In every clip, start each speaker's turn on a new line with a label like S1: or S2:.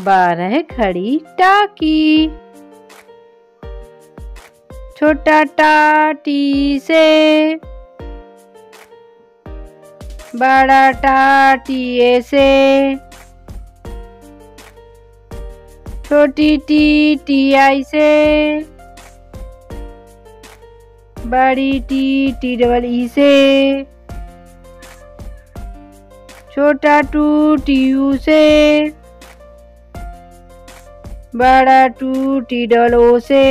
S1: बारह खड़ी टाकी। छोटा टाटी से। बड़ा टाटिए से छोटी टी टी आई से। बड़ी टी टी डबल ई से। छोटा टू टी यू से। बड़ा टू टी डबल ओ से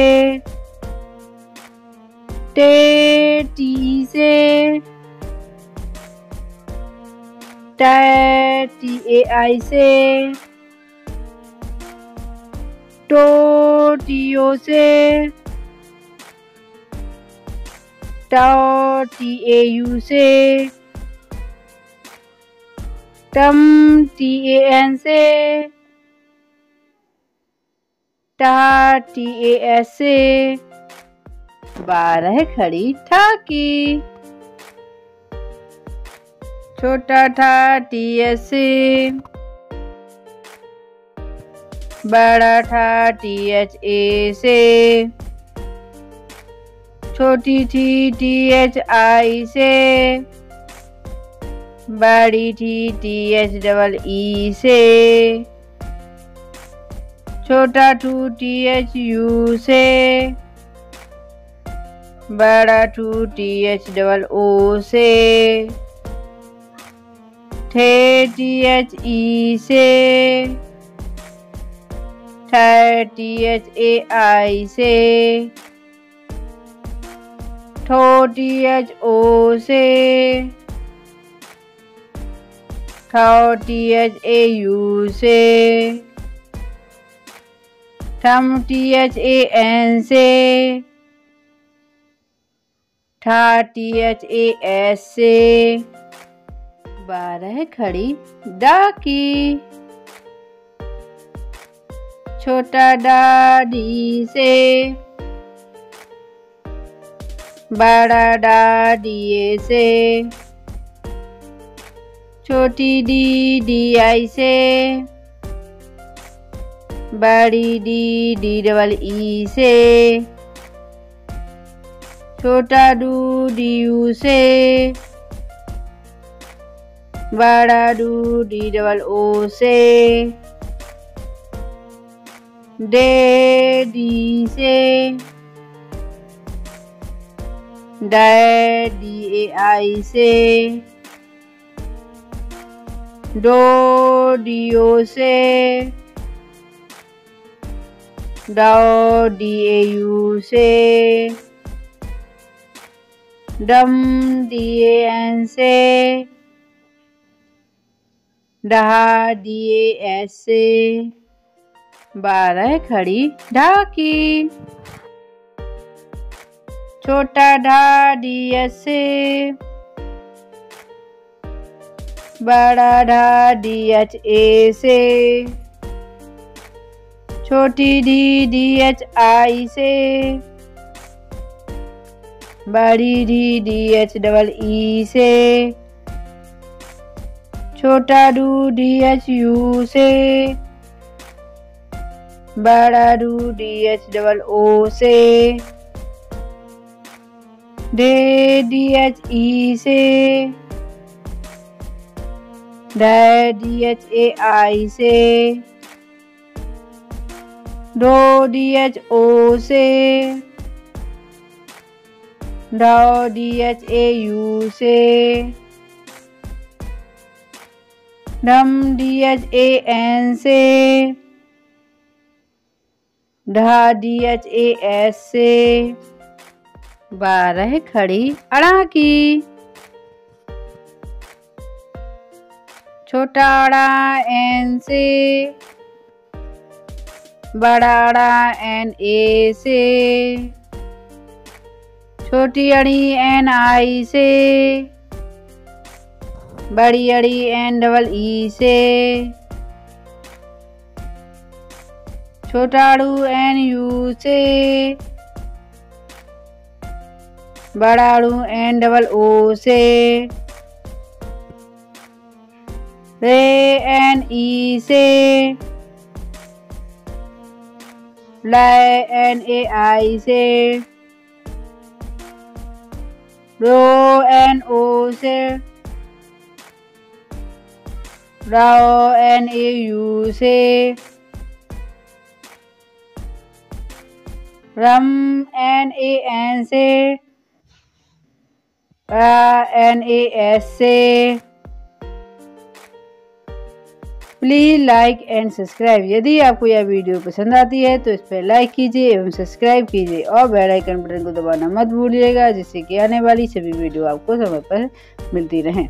S1: टे टी से टी ए आई से टो टी ओ से टो टी ए यू से टम टी एन से टा, टी, ए एस से बारह खड़ी ठाकी। छोटा ठा टी एस से बड़ा ठा टी, एच, ए, से। छोटी थी, टी, एच, आई, से। बड़ी थी, टी, एच, डबल, ई, से। छोटा टू टी एच यू से। बड़ा to T H double O से। थे टी एच ई से। टी एच ए आई से। ठो टी एच ओ से। ठो टी एच ए यू से। थम टी एच ए एन से ठा टी एच ए एस से बारह खड़ी डाकी छोटा डा डी से। बड़ा डी ए से। छोटी डी डी आई से। बड़ी डी डी डबल ई से छोटा डू डी यू से बड़ा डू डी डबल ओ से डे डी से डी ए आई से डो डी ओ से डो डी ए यू से डम डी ए एन से डहा डी ए एस से बारह खड़ी ढाकी छोटा ढा डी एस से बड़ा ढा डी एच ए से छोटी डी डी एच आई से। बड़ी D D H double E से। छोटा डू डी एच यू से। बड़ा डू डी एच डबल ओ से। डे डी एच ई से। डी एच ए आई से। डो डी एच ओ से डो डी एच ए यू से डम डी एच ए एन से ढा डी एच ए एस से बारह खड़ी अड़ा की। छोटा अड़ा एन से बड़ा अड़ा एन ए से। छोटी अड़ी एन आई से। बड़ी अड़ी एन डबल ई से। छोटा छोटाड़ू एन यू से। बड़ा बड़ाड़ू एन डबल ओ से। रे एन ई से। फ्लाई एन ए आई से रो एन ओ से राओ एन ए यू से रम एन ए एन से एन ए एस से प्लीज़ लाइक एंड सब्सक्राइब यदि आपको यह वीडियो पसंद आती है तो इस पर लाइक कीजिए एवं सब्सक्राइब कीजिए और बेल आइकन बटन को दबाना मत भूलिएगा, जिससे कि आने वाली सभी वीडियो आपको समय पर मिलती रहें।